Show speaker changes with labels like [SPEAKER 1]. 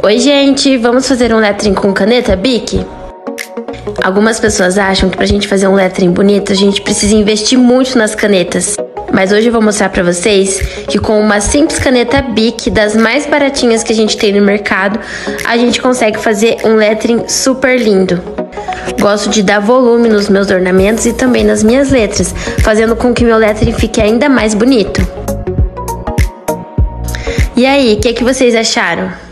[SPEAKER 1] Oi, gente, vamos fazer um lettering com caneta Bic? Algumas pessoas acham que para a gente fazer um lettering bonito, a gente precisa investir muito nas canetas. Mas hoje eu vou mostrar para vocês que com uma simples caneta Bic, das mais baratinhas que a gente tem no mercado, a gente consegue fazer um lettering super lindo. Gosto de dar volume nos meus ornamentos e também nas minhas letras, fazendo com que meu lettering fique ainda mais bonito. E aí, o que, que vocês acharam?